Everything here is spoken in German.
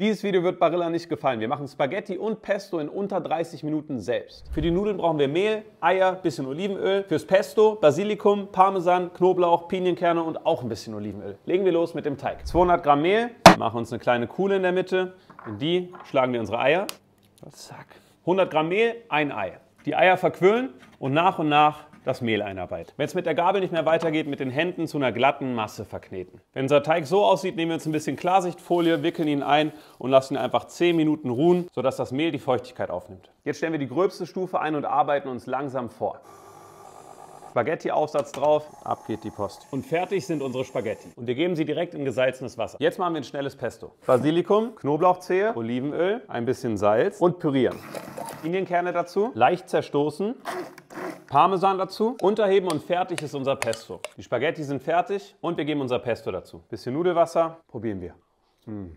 Dieses Video wird Barilla nicht gefallen. Wir machen Spaghetti und Pesto in unter 30 Minuten selbst. Für die Nudeln brauchen wir Mehl, Eier, bisschen Olivenöl. Fürs Pesto Basilikum, Parmesan, Knoblauch, Pinienkerne und auch ein bisschen Olivenöl. Legen wir los mit dem Teig. 200 Gramm Mehl, machen uns eine kleine Kuhle in der Mitte. In die schlagen wir unsere Eier. Zack. 100 Gramm Mehl, ein Ei. Die Eier verquirlen und nach und nach das Mehl einarbeiten. Wenn es mit der Gabel nicht mehr weitergeht, mit den Händen zu einer glatten Masse verkneten. Wenn unser Teig so aussieht, nehmen wir uns ein bisschen Klarsichtfolie, wickeln ihn ein und lassen ihn einfach 10 Minuten ruhen, sodass das Mehl die Feuchtigkeit aufnimmt. Jetzt stellen wir die gröbste Stufe ein und arbeiten uns langsam vor. Spaghetti-Aufsatz drauf, ab geht die Post. Und fertig sind unsere Spaghetti. Und wir geben sie direkt in gesalzenes Wasser. Jetzt machen wir ein schnelles Pesto. Basilikum, Knoblauchzehe, Olivenöl, ein bisschen Salz und pürieren. Pinienkerne dazu, leicht zerstoßen, Parmesan dazu, unterheben und fertig ist unser Pesto. Die Spaghetti sind fertig und wir geben unser Pesto dazu. Bisschen Nudelwasser, probieren wir. Hm.